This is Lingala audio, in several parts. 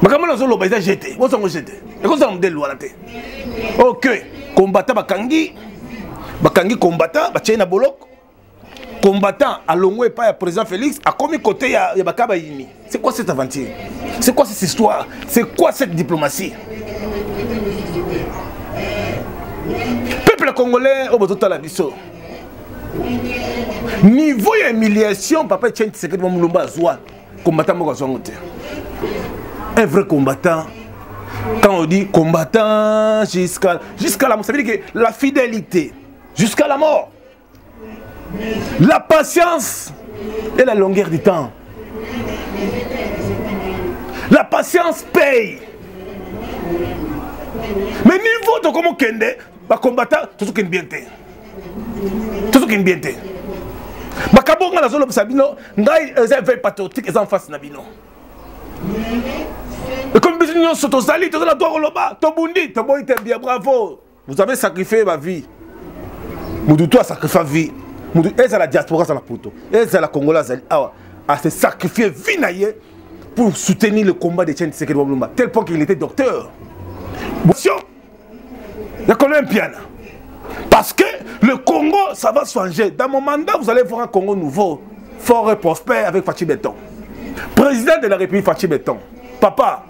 makambo na azoloba eza jete bozango jete ekozala modele wana te ok kombata bakangi bakangi kombata batyei na boloko combattant alongwe epai ya président félix akomi kote ya, ya bakaba yini c'est quoi cette aventure c'est quoi cette histoire c'est quoi cette diplomatie peuple congolais oyo bozotala biso niveau ya humiliation papa etienne tisekedi mamulumba azwa kombata moko azwango te un vrai combattant, quand on dit combattant jusqu'à jusqu'à la mort, ça veut dire que la fidélité jusqu'à la mort, la patience et la longueur du temps. La patience paye. Mais niveau de comment kende, ba combattant tout ken bien te tout ken bien te makambo nga nazo lobisa bino ngai eza veille patriotique eza en face na bino ekomi biso nyonso tozali toza na droit koloba tobundi toboyi te bien bravo vous avez sacrifié ma vie moto to asacrifie vie moto ezala diaspora azala poto ezala kongola azali awa ase sacrifie vie na ye pour soutenir le combat de tien tisekedi wamlumba tel point qu'il était docteur ya kolonel mpiana parce que le congo ça va changer dans mon mandat vous allez voir un congo nouveau fort et prospère avec fachi beton président de la république fachi beton papa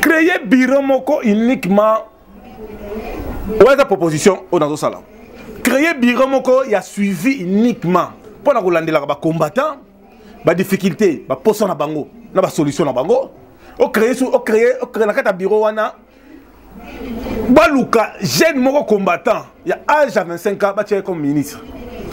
créer bureau moko uniquement oyo eza proposition oyo nazosala créer bureau moko ya suivi uniquement mpo na kolandelaka bacombattant ba difficulté ba posa na bango na ba solution na bango au créer au créer au créer na kata bureau wana baluka jeune moko combattant ya âge à 25 ans batia comme ministre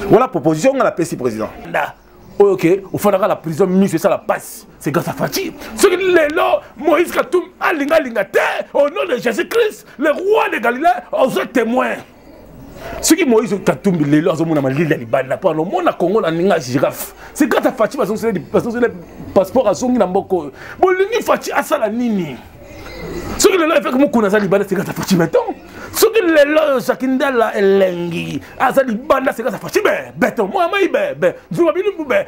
voilà proposition nga na pesi président da oyo ke ofandaka la prison miso esala pasi c'est grâce à fati soki lelo moïse katum alingalinga te au nom de jésus christ le roi de galilée oza témoin soki moïse katumbi lelo azomona malili ya libanda mpo anomona kongo na ninga girafe se kata faci bazongela passeport azongi na mboka oyo bolingi faci asala nini soki lelo efeke mokuna aza libanda se kata faci beton soki lelo oyo jaki ndala elengi aza libanda se kata faci be beton moamai be be nzuma bilibu be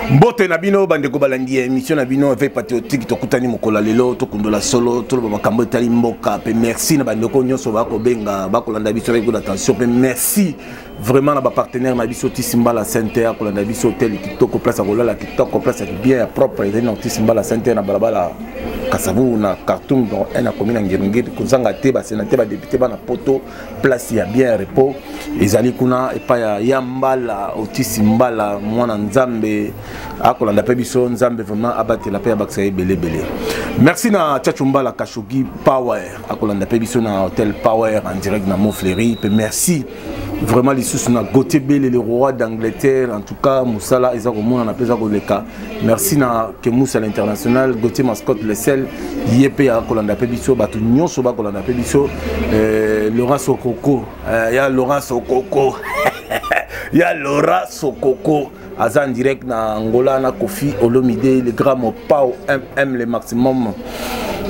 mbote na bino bandeko balandi ya émission na bino avec patriotique tokutani mokolo ya lelo tokundola solo toloba makambo etali mboka mpe merci na bandeko nyonso bakobenga bakolanda biso baikoda attention mpe merci vraiment na bapartenaire na biso tisimbala center akolanda biso hotel kitoko place ya kolala kitoko place ya bien ya propre ezali na tisimbala center na balabala kasavu na cartoum donc un akomi na ngerungedi kozanga te basenate badepute bana poto place ya bien repos ezali kuna epai ya ya mbala otisi mbala mwana nzambe akolanda mpe biso nzambe vraiment abatela mpe abakisa ye ebele ebele merci na chacho mbala kashogi power akolanda mpe biso na hotel power en direct na mofleri mpe merci vraiment lisusu na gautier bele le roi d'angleterre en tout cas mosala eza komonana mpe eza koleka merci na kemusa na international gautier mascot le sel ye mpe akolanda mpe biso bato nyonso bakolanda mpe biso euh, laurent sokoko euh, ya laurent sokoko ya laurent sokoko aza en direct na angola na kofi olomide le grand mopao mm le maximum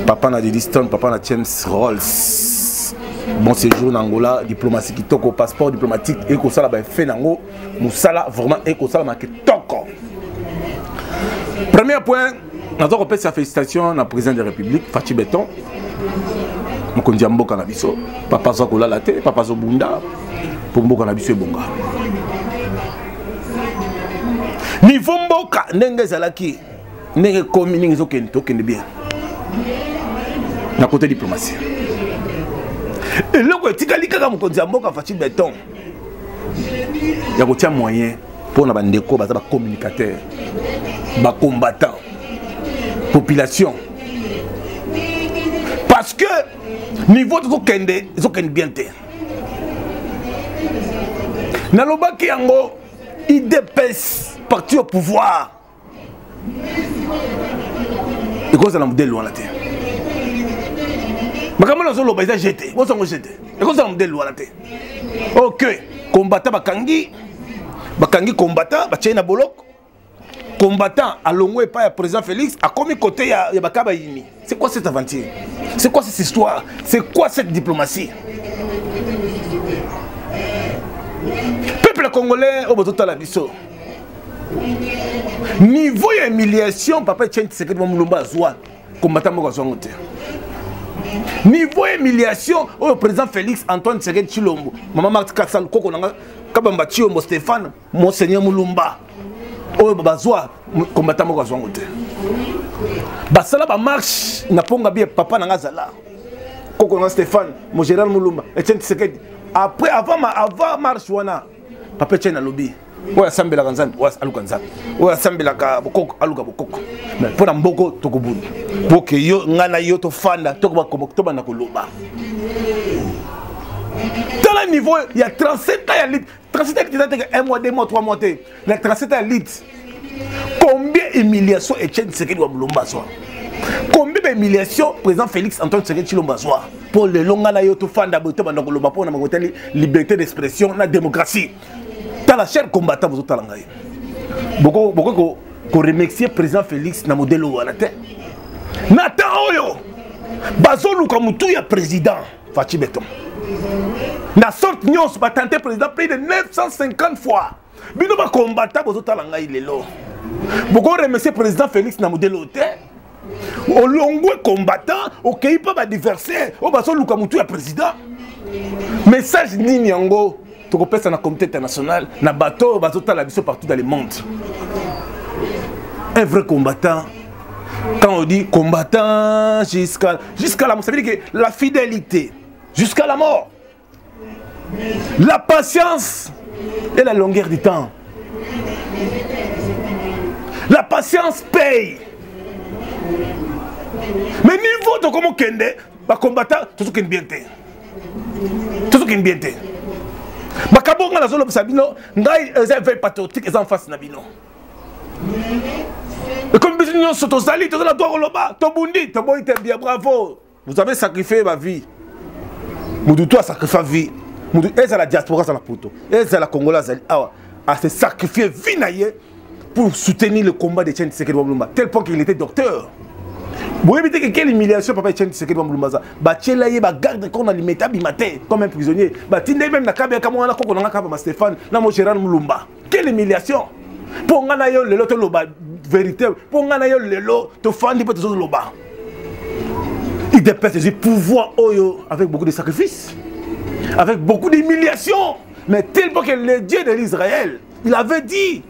papa na dediston papa na james rolls bon séjour na angola diplomatie kitoko passeport diplomatique ekosala baefe na yango mosala vraiment ekosalama kitoko premier point naza kopesa félicitation na président de république faci beton mokonzi ya mboka na biso papa aza kolala te papa azobunda mpo mboka na biso ebonga niveau mboka ndenge ezalaki ndenge ekomi ndenge ezokende tokende bien na kote diplomatie eloko etikali kaka mokonzi ya mboka faci beton ya kotia moyen mpo na bandeko baza bacommunicateur bacombattant population parce que niveau tozokende ezokende bien te nalobaki yango idps parti au pouvoir ekozala modele wana te makambo wana ozoloba eza jete bozango jete ekozala modele wana te ok kombata bakangi bakangi kombata batyei na boloko combattant alongwe epai ya président félix akomi kote ya, ya bakaba yini C'est quoi cette aventure C'est quoi cette histoire C'est quoi cette diplomatie Peuple congolais, au bout la biso. Niveau humiliation, papa Chen Tshisekedi Mamulumba azwa combattant moko azwa yango te. Niveau humiliation, au président Félix Antoine Tshisekedi Chilombo, maman Marthe Kassal, koko nanga Kabamba Chiombo Stéphane, monseigneur mulumba oyo bazwa kombata moko azwango te basala bamarche na mponga bie papa na nga azala koko na stéphane mogeral mulumba etienne tisekedi après avant, avant marche wana papa etienne alobi oyo asambelaka nzambe oyo aluka nzambe oyo asambelaka bokoko aluka bokoko mpo na mboko tokobunda mpo ke yo ngai na yo tofanda tobanda koloba tala niveau ya 37 ans ya litre tracete ya kitata teke un mois deux mois trois mois te na tracete ya lite combien humiliation etienne tshisekedi wa mulomba azwa combien bahumiliation président félix antoine tshisekedi tshilombo azwa mpo lelo ngai na yo tofanda boye tobanda koloba mpo na makambo etali liberté d'expression na démocratie tala cher combattant bozotala ngai bokoki koremercie président félix na modele wana te na temps oyo bazoluka motu ya président Fatshi Beton. La sorte nyonso ba tenter président plus de 950 fois. Bino ba combattant bozo tala ngai lelo. Boko remercier président Félix na modelo te. Olongwe combattant, okeyi pa ba diversaire, o baso luka mutu ya président. Message nini yango? tokopesa na comité international na bato oyo bazotala biso partout dans le monde un vrai combattant quand on dit combattant jusqu'à jusqu'à la mort ça veut dire que la fidélité jusqu'à la mort la patience et la longueur du temps la patience paye mais niveau tokoma okende ba combattant tozokende bien te tozokende bien te makambo oyo ngai nazolobisa bino ngai eza evei patriotique eza en face na bino ekomi biso nyonso tozali toza na dwa koloba tobundi toboyi te bia bravo vous avez sacrifié ba vie motu to asacrifia vie motu ezala diaspora azala poto ezala kongola azali awa ase sacrifie vie na ye pour soutenir le combat de Chen Tshisekedi Wamulumba, tel point qu'il était docteur. boyebi te ke quelle humiliation papa etienne tshisekedi bamulumbaza batyela ye bagarde corps na limete abima te comme un prisonnier batinda ye meme na kabe yaka mwana koko na nga kaba ma stéphane na mo gérard mulumba quelle humiliation mpo ngai na yo lelo toloba verité mpo ngai na yo lelo tofandi mpe tozoloba idps ezwi pouvoir oyo avec beaucoup de sacrifice avec beaucoup d'humiliation mais tellement que le dieu de l'israël il avait dit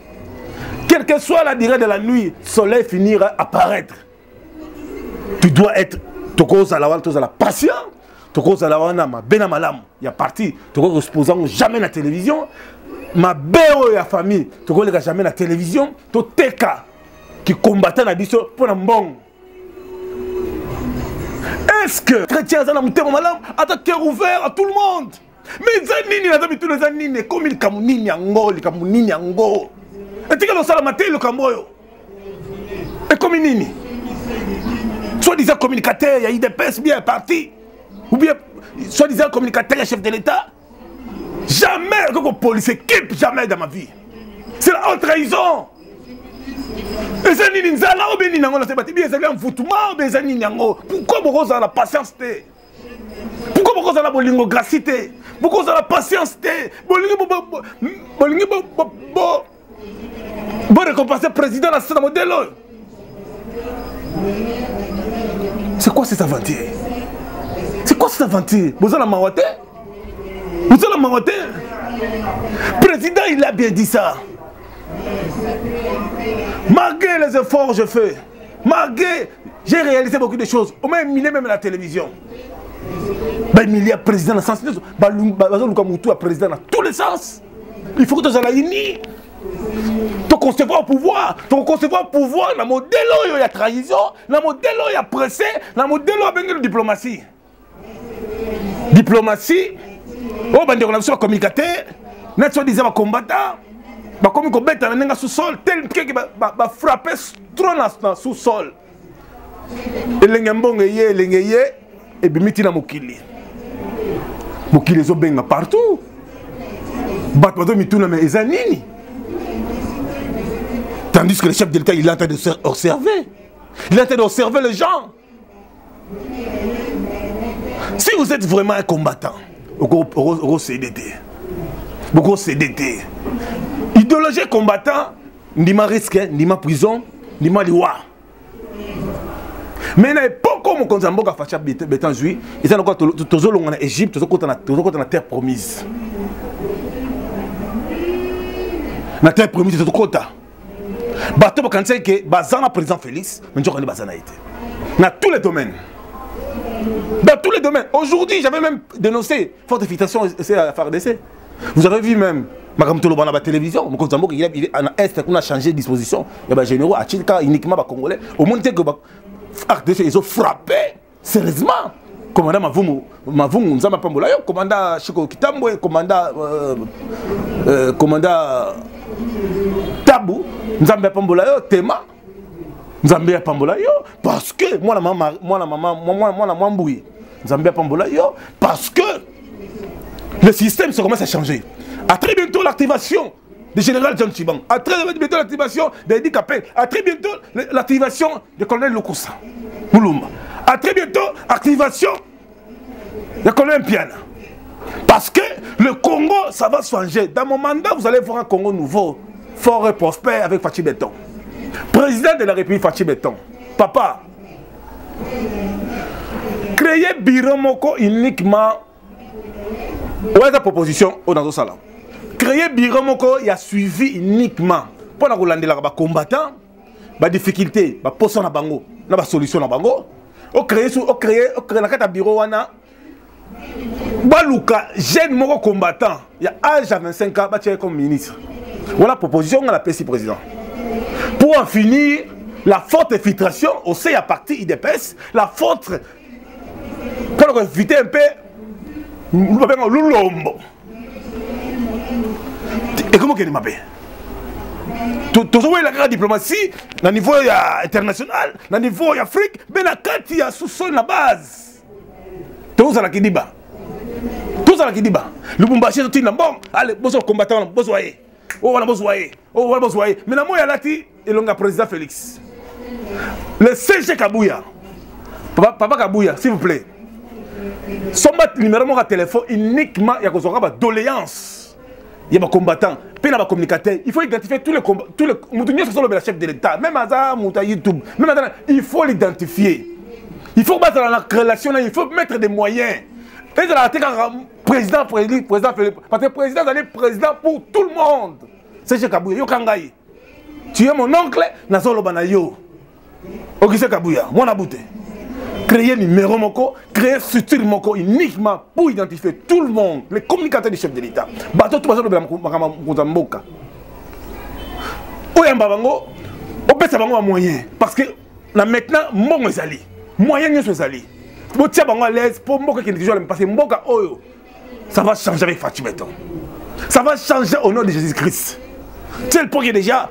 quelle que soit la durée de la nuit soleil finira apparaître tu dois être tokozala wana tozala patient tokozala wana mabe na malamu ya parti tokoki kospose yango jamais na télévision mabe oyo ya famille tokoleka jamais na télévision toteka kikombata na biso mpo na mbongo est ce que chrétien aza na motema malamu ata cœur ouvert à tout le monde me eza nini naza mituna eza nini ekomi likambo nini yango likambo nini yango etikala osalama te likambo oyo ekomi nini soit disant communicateur ya idps bien parti ou bien soit disant communicateur ya chef de l'état jamais okoki kopolice ekipe jamais dans ma vie c'est la haute trahison eza nini nzala obe nini yango nasebati bi ezali envoutuma obe eza nini yango pourkoi bokozala na patience te pourkoi bokozala bolingo gracie te bokozala patience te bolingi bolingi borécompense président na sena modele oyo c'est quoi cette aventure c'est quoi cette aventure boza na mawa te boza na mawa te président il a bien dit ça malgré les efforts je fais malgré j'ai réalisé beaucoup de choses au moins mine même la télévision bamili ya président na sens nyonso bazoluka motu ya président na tous les sens il faut que tozala uni toconcevoir pouvoir tokoconcevoir pouvoir na modele oyo ya trahison na modele oyo ya presse na modele oyo abengeli diplomatie diplomatie oyo bandeko na biso bacommunicateur neti oyo diza bacombatant bakomi kobeta na ndenge ya sous-sol tel keke bafrappe ba, ba trop na, na sous-sol elenge mbongo eye elenge eye ebimi ti na mokili mokili ezobenga partout bato bazomituna me eza nini tandis que le chef de l'état il est en train d'observer il est en train d'observer les gens si vous êtes vraiment un combattant okosede te bokosede te idéologie combattant ndima risque ndima prison ndima liwa mais na epoke oyo mokonzi ya mboka facha betan zwi eza lokola tozolonga na egypte tozokota na terre promise na terre promise tozokota bato bakanisaki ke baza na président félix mais nzoka nde baza na ye te na tous les domaines dans tous les domaines aujourd'hui j'avais même dénoncé forte fixation c'est la fardc vous avez vu même makambo toloba na batélévision mokonzi ya mboka na est kuna change disposition ya bagénéraux atika uniquement bacongolais omoni te ke fardc ezo frappe sérieusement komanda mavumu mavumu nzambe apambola yo komanda shiko kitambwe komanda euh, euh, komanda tabu nzambe apambola yo tema nzambe apambola yo parce que mwana mama mwana mama mwana mwa mbuyi nzambe apambola yo parce que le système se commence à changer à très bientôt l'activation du général John Chibang, à très bientôt l'activation d'Edi Capel, à très bientôt l'activation du colonel Lokusa Moulumba, à très bientôt activation du colonel Piana. Parce que le Congo, ça va changer. Dans mon mandat, vous allez voir un Congo nouveau, fort et prospère avec Fatih Béton. Président de la République Fatih Béton. Papa, créer Biromoko uniquement. oyo eza proposition oyo nazosala créer bureau moko ya suivi uniquement mpo na kolandelaka bacombattant badifficulté baposa na bango na basolution na bango ocree ocree ocree na kati ya bureau wana baluka jeune moko combattant ya age ya 25 ans batyaki comme ministre wana proposition nga napesi président pour en finir la forte infiltration au sein ya parti idps la forte mpo na koevite mpe babenga lulombo ekomi okende mabe tozowela kaka diplomatie na niveau ya international na niveau ya afrique mpe na kati ya sous-sol na base tozala kidiba tozala kidiba lubumbashi ezotinda mbongo ale bozwa combattant bozwa ye oyo wana bozwa ye oyo oh, wana bozwa ye me na moi alati elongo ya président félix le cg kabuya papa, papa kabuya s'il vous plaît somba numéro moko ya téléphone uniquement ya kozwaka badoléance ya bacombattant mpe na bacommunicateur il faut identifier tous les, tous les moto nyonso azolobela chef de l'état même aza moto ya youtube même aza il faut l'identifier il faut bazala na relation na il faut mettre des moyens ezalaka te kaka président président président Philippe parce que président azali président pour tout le monde Serge Kabuya yoka ngai tu es mon oncle nazoloba na yo okise Kabuya mwana bute créer numéro moko créer structure moko uniquement pour identifier tout le monde les communicateurs du chef de l'état bato to bazolobela makambo mokonzi ya mboka oyamba bango opesa bango bamoyen parce que na maintenant mbongo ezali moyen nyonso ezali botia bango à l'aise mpo mboka ekende toujours parce que mboka oyo ça va changer avec Fatshi Beton ça va changer au nom de Jésus Christ tel point que déjà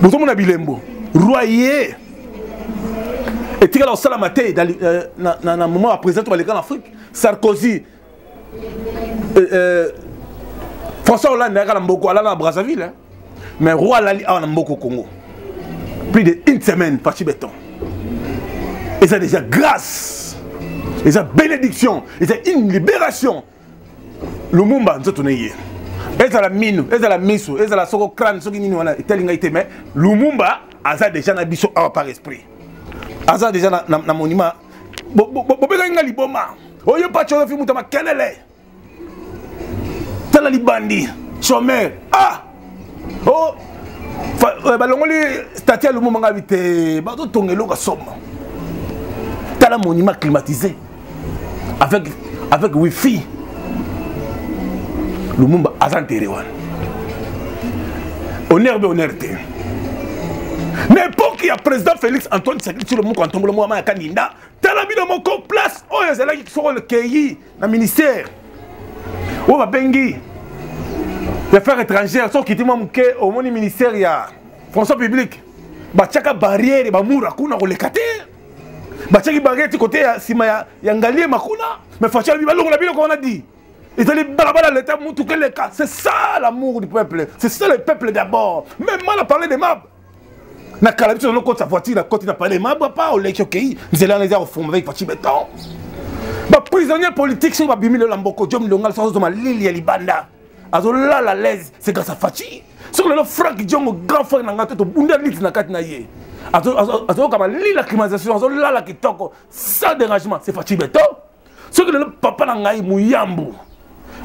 bozomona bilembo roi ye etikala kosalama te na moment ya président to baleka na afrique sarkozy euh, euh, françois hollande ayaka na mboko alala na brazzaville hein? mais roi alali awa na mboko congo plus de une semaine faci beton eza déjà grâce eza bénédiction eza une libération lumumba nzoto na ye ezala minu ezala miso ezala soko crane soki nini wana etali ngai te mais lumumba aza déjà na biso awa par esprit aza déjà na, na, na monument bobengaki nga liboma oyo pacolofi moto ya makelele tala libandi chomeur ah oh euh, balongoli stati ya lumumba ngabi te bazotonga eloko ya somo tala monument climatisé avec, avec wifi lumumba aza ntere wana honneur be honneur te na epoke ya président félix antoine tshisekedi tshilo moko antongola mwama ya kaninda tala bino moko place oyo ezalaki soko lekeyi na ministère oyo babengi ya affaire étrangère soki okiti mwa moke omoni ministère ya françois publique batiaka barrière bamura kuna koleka te batiaki barrière ti kote ya nsima ya ngaliema kuna mais faci alobi balongola biloko wana di ezali balabala leta motuka eleka c'est ça l'amour du peuple c'est ça le peuple d'abord même mal à parler de mab na kala biso tozokotisa voiture na koti na palais mab apa oleki okei nzela wana eza kofuma avec voiture beton baprisonnier politique soki babimi lelo na mboko jo milonga liso azozoma lili ya libanda azolala laise c'est grâce à faci soki lelo frank diongo grand frère na ngai to tobunda liti na kati na ye azoyoka malili ya climatisation azolala kitoko sans dérangement c'est faci beton soki lelo papa na ngai moyambu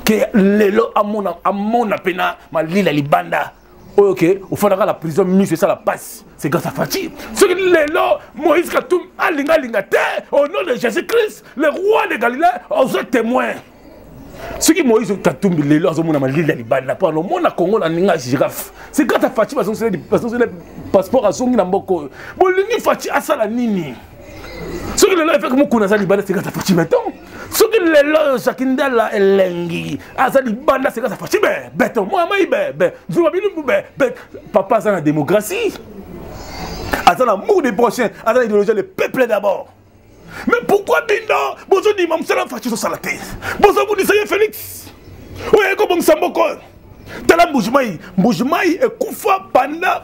ke lelo amona amona mpe na malila libanda oyo ke ofandaka na prison miso esala mpasi c'est grâce à faci soki lelo moïse katum alinga alinga te au nom de jésus christ le roi de galilée oza témoin soki moïse katumbi lelo azomona malili ya libanda mpo anomona kongo na ninga girafe c'est grâce à faci bazongisela passeport azongi na mboka oyo bolingi faci asala nini soki lelo eveke mokuna aza libanda seka aza faci beton soki lelo oyo jaki ndala elengi aza libanda seka aza faci be beton moya mai be be nzuma bilumbu be be papa aza na démocratie aza na amour du prochain aza na idéologie le peuple d'abord mais pourquoi bindo bozodima mosala faci ezosala te bozobundisa ye félix oyo ayekobongisa mboko oyo tala mbujimai mbujimai ekufa panda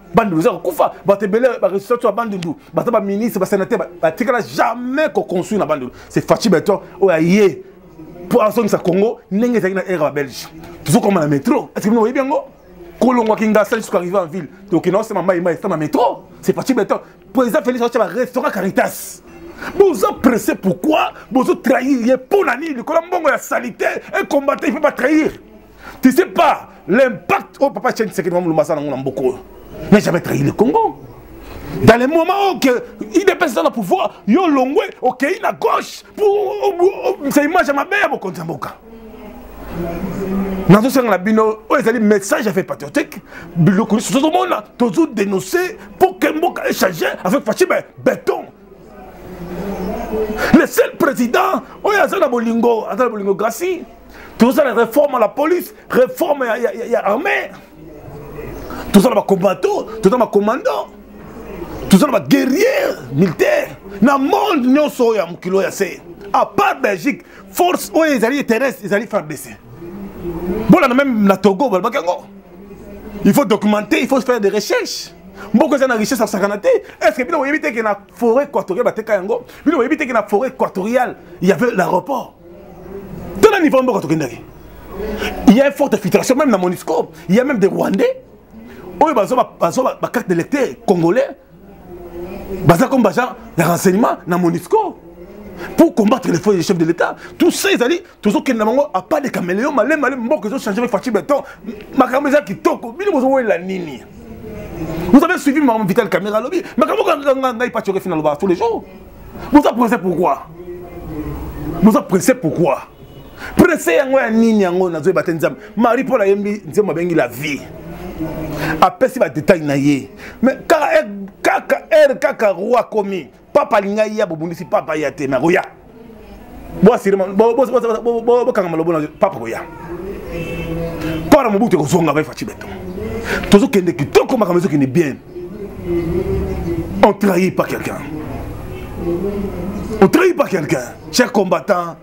bandundu eza kokufa bato ebele baresultat ya bandundu baza baministre basenateur batikala jamais koconstruire na bandundu c'est faci beton oyo aye mpo azongisa congo ndenge ezalaki na ere ya belge tozokoma na metro est ce que bino oyebi yango kolongwa kingasa jusqu'à arriver en ville tokenda osema mai mai esama metro c'est faci beton président félix aotya barestaurant caritas boza presse pourquoi bozotrahir ye mpo na nini likolo mbongo ya salite ecombata ipe batrahir tu sais pas l'impact oyo papa chen tshisekedi mwa molumba aza nango na mboka oyo n'a jamais trahi le congo dans le moment oyo ke idps eza na pouvoir yo olongwe okei na gauche mposa image ya mabe ya mokonzi ya mboka nazosenga na bino oyo ezali message ya fait patriotique biloko nyonso tozomona tozodénonce mpo ke mboka echange avec fashi beton le seul président oyo aza na bolingo aza na bolingo grasi tozosala réforme ya la police réforme ya, ya, ya, ya armée tozala bakombato toza bakomando toza na baguerrier militaire na monde nyonso oyo ya mokili oyo ya se à part belgique force oyo ezali terrestre ezali fardc bolana meme na togo balobaki yango il faut documenter il faut faire des recherches mboka eza na richesse asakana te est ce que bino boyebi te ke na forêt équatoriale bateka yango bino boyebi te ke na forêt équatoriale y avait l'aéroport tala niveau ya mboka tokendaki il y a une forte filtration même na monisco il y a même des rwandais oyo bazwa bacarte d'électeur congolais baza comme baza ya renseignement na monisco pour combattre les faux chef de l'état tout ça ezali tozokende na bango apart de caméléon male male mboka ezochange avec faci beton makambo eza kitoko bino bozowelela nini vous avez suivi makambo vital camera alobi makambo ngai pacokefi naloba tous les jours boza presse pourquoi boza presse pourquoi presse yango ya nini yango nazoyeba te nzambe marie paul ayembi nzembo abengi la vie apesi badetail na ye mais kaka r kaka roi akomi papa alinga ye ya bobundisi papa ya te me akoya bokanga malobo na papa koya mpona mobutu ekozonga baefaci beton tozokende kitoko makambo ezokende bien on trahit pas quelqu'un on trahit pas quelqu'un cher combattant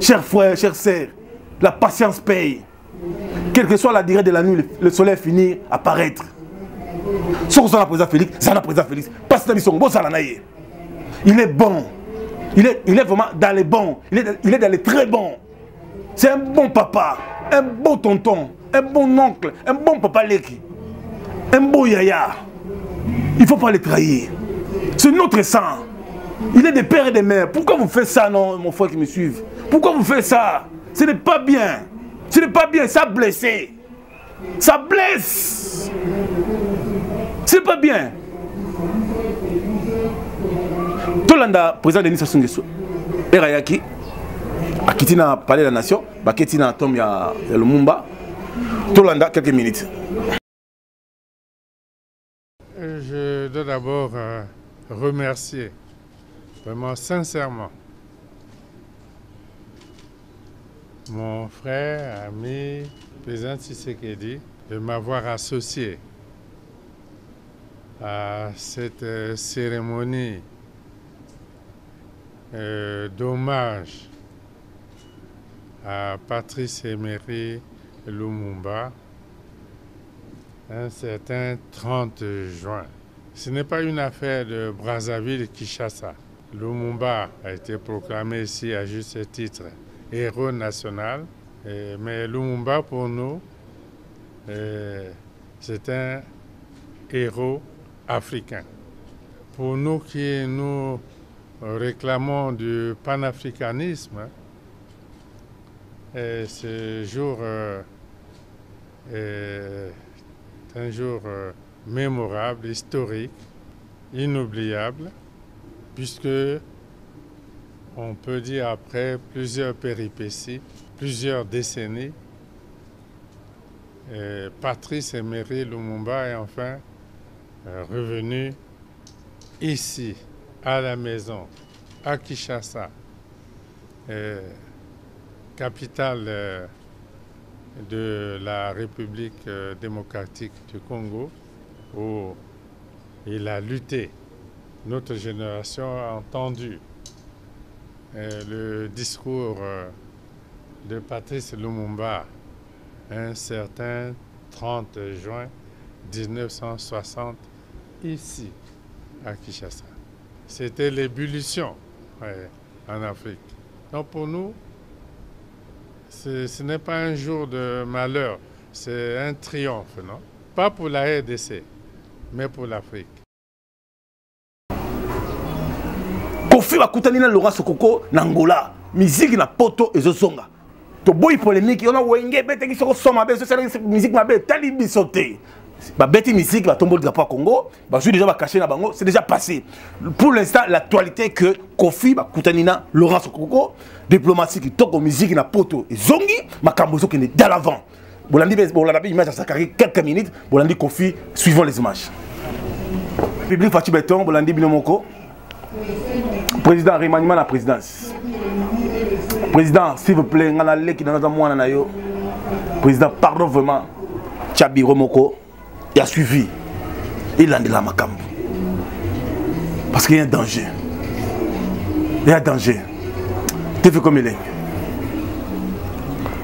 cher frère cher sœur la patience paye quelle que soit la durée de la nuit, le soleil finit à apparaître. Sur la présent Félix, ça présent Félix. Parce que Il est bon. Il est, il est vraiment dans les bons. Il est, il dans les très bons. C'est un bon papa, un bon tonton, un bon oncle, un bon papa Léki. un beau yaya. Il ne faut pas le trahir. C'est notre sang. Il est des pères et des mères. Pourquoi vous faites ça, non, mon frère qui me suivent Pourquoi vous faites ça Ce n'est pas bien. Ce n'est pas bien, ça blessé. ça blesse c'est pas bien tolanda président denis sassou nguesso ere ayaki akiti na palais de la nation baketi na tome ya, ya lumumba tolanda quelques minutes Je dois d'abord euh, remercier, vraiment sincèrement, mon frère, ami, président Tshisekedi, de m'avoir associé à cette euh, cérémonie euh, d'hommage à Patrice Emery Lumumba un certain 30 juin. Ce n'est pas une affaire de brazzaville kishasa Lumumba a été proclamé ici à juste titre héros national. mais Lumumba, pour nous, c'est un héros africain. Pour nous qui nous réclamons du panafricanisme, ce jour euh, est un jour euh, mémorable, historique, inoubliable, puisque on peut dire après plusieurs péripéties, plusieurs décennies, et Patrice Emery Lumumba est enfin euh, revenu ici, à la maison, à Kinshasa, capitale euh, de la République euh, démocratique du Congo, où il a lutté. Notre génération a entendu euh, le discours euh, de Patrice Lumumba un certain 30 juin 1960 ici à Kinshasa. C'était l'ébullition en Afrique. Donc pour nous, ce n'est pas un jour de malheur, c'est un triomphe, non Pas pour la RDC, mais pour l'Afrique. Kofi bakutani na Laurent Sokoko na Angola, musique na poto ezozonga. toboyi polémique yona wenge ebeteki soko so mabe ezosalaki musique mabe etali biso te babeti musique batomboli drapo ya congo bazwi déjà bakashe na bango c'est déjà passé pour l'instant l'actualité que kofi bakutani na laurence koko diplomatie kitoko miziki na poto ezongi makambo ezokende de l'avant bolandi bolanda mpe image ya sakari quelques minutes bolandi kofi suivant les images public faci beton bolandi bino moko président remaniement na présidence président s'il vous plaît ngai naleki na naza mwana na yo président pardon vraiment tya biro moko ya suivi elandela makambo parce que ya danger ya danger tv comme elenge